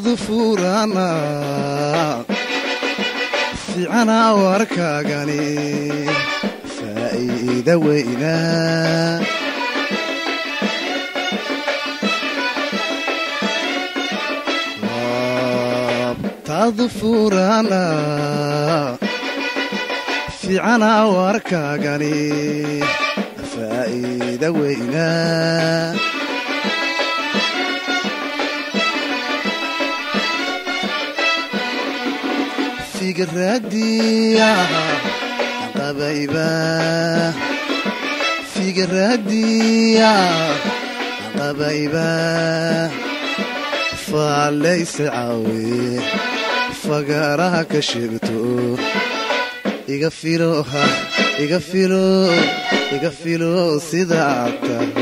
furana fiicana warkaagani. Faa'iida weyna. Taadu furana fiicana warkaagani. Faa'iida weyna qabayba figaradiya qabayba faallayse caawe fagaaraha ka sheegto iga filo iga filo iga filo sidaad tahay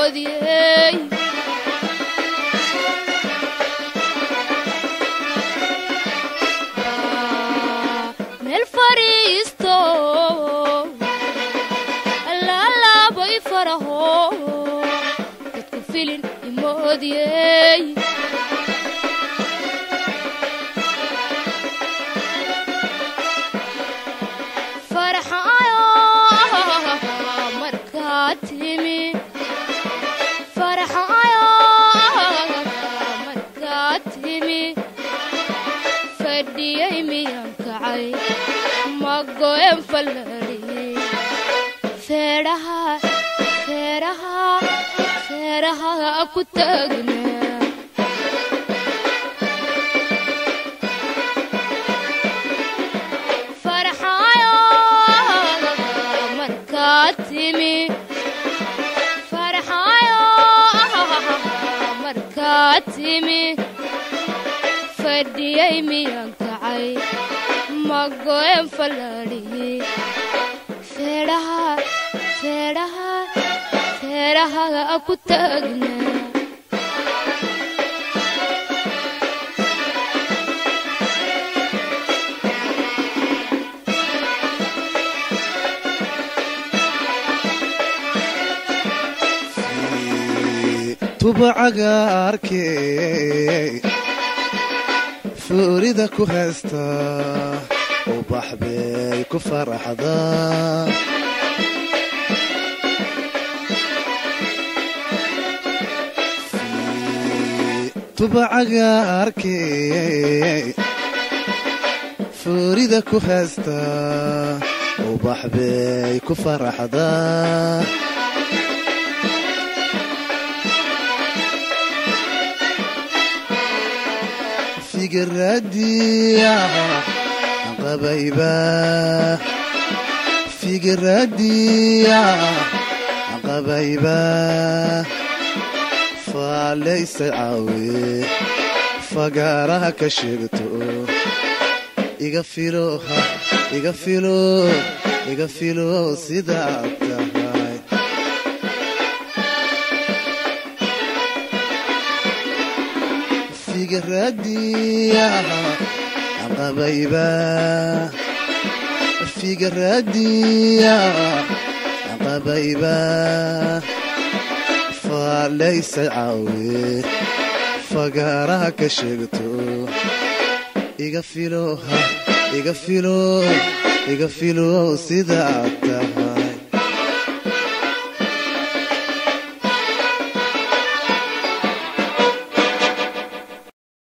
oodiyey meel ah, fariisto allaalaabay faraho dadku filin ima oodiyey miyaan kacay ma go'en fallariye feeraha feeraha feeraha ku taagna farxayo markaad timi farxayo markaad timi fadhiyay miyaan goen falaadhiye feedhahaga aku taagna tubacaga arkey fuurida ku haysta ubax bay ku faraxdaa tuba cagaarkee fuurida ku haysta ubax bay ku faraxdaa qabayba figaraadiya qabayba faalaysa caawe fagaaraha ka sheegto iga iga filo sidaad tahay. Figaraadiya qabayba figaraadiya qabayba faalaysa caawe fagaaraha ka iga filo iga filo iga filo sidaad tahay